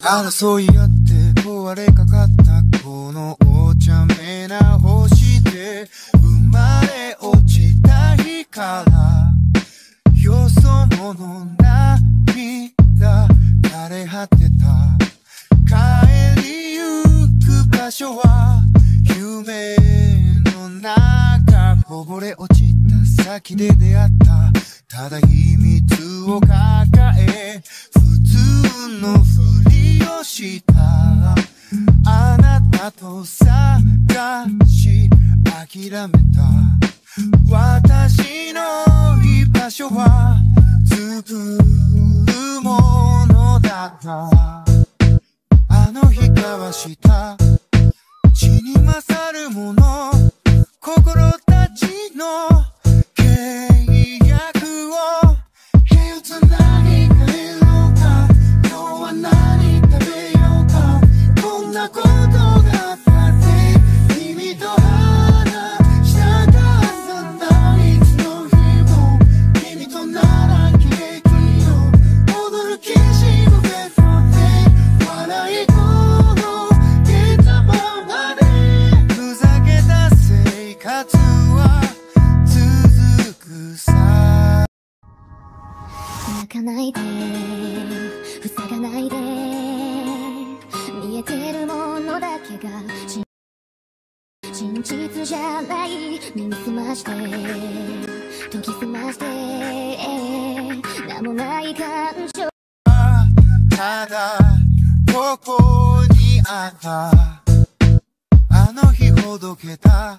争い合って壊れかかったこのお茶目な星で生まれ落ちた日から所は夢の中こぼれ落ちた先で出会った。ただ秘密を抱え普通のふりをした。あなた。と探し諦めた。私の居場所は作るものだった。あの日交わした。血に勝るもの。心たちのさ泣かないで塞がないで見えてるものだけが真実じゃない。身にすまして研ぎ澄まして名もない感情。ただここにあったあの日ほどけた。